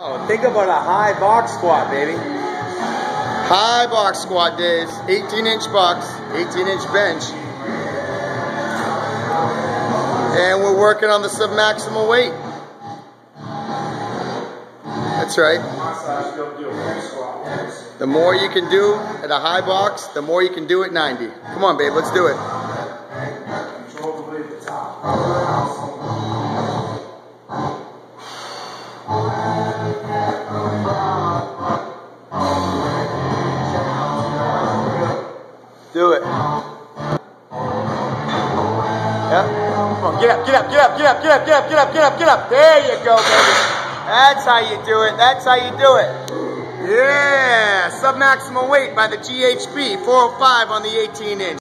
Oh, think about a high box squat, baby. High box squat days, 18 inch box, 18 inch bench. And we're working on the submaximal weight. That's right. The more you can do at a high box, the more you can do at 90. Come on, babe, let's do it. Do it. Yep. Come on, get up, get up, get up, get up, get up, get up, get up, get up, get up. There you go, baby. That's how you do it. That's how you do it. Yeah, submaximal weight by the GHB 405 on the 18 inch.